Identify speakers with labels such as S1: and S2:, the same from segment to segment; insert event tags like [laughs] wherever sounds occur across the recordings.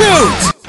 S1: shoot!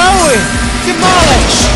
S1: Going! Demolish!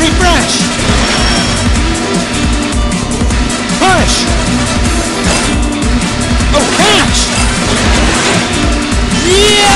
S1: Refresh! Push! Oh, catch! Yeah!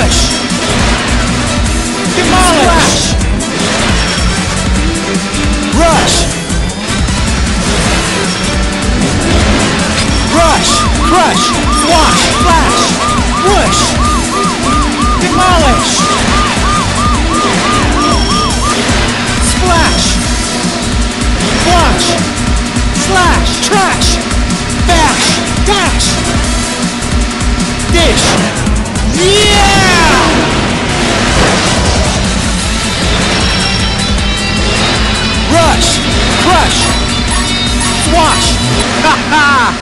S1: Push! Demolish! Rush! Rush! Crush! Swash! Flash! Push! Demolish! Splash! Flush! Slash! Trash! Bash! Dash! Dish! Yeah! Swash! [laughs] Ha ha!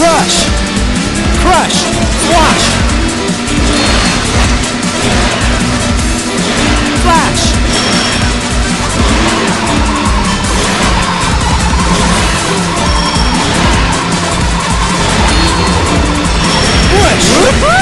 S1: Rush, crush, flash, Flash. Push.